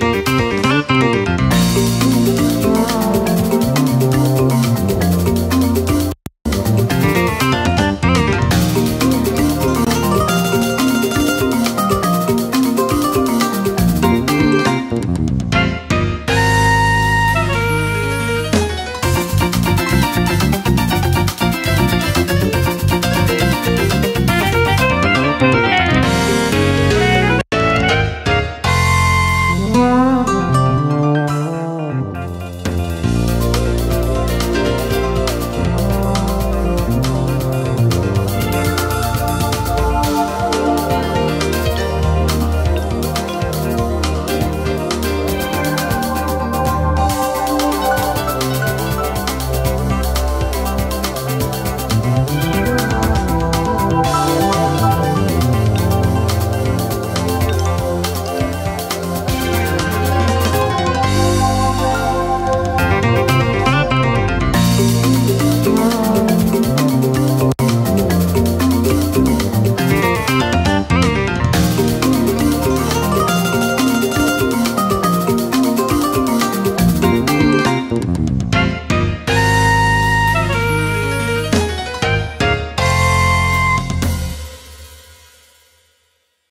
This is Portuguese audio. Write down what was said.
Música